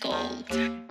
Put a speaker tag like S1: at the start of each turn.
S1: gold.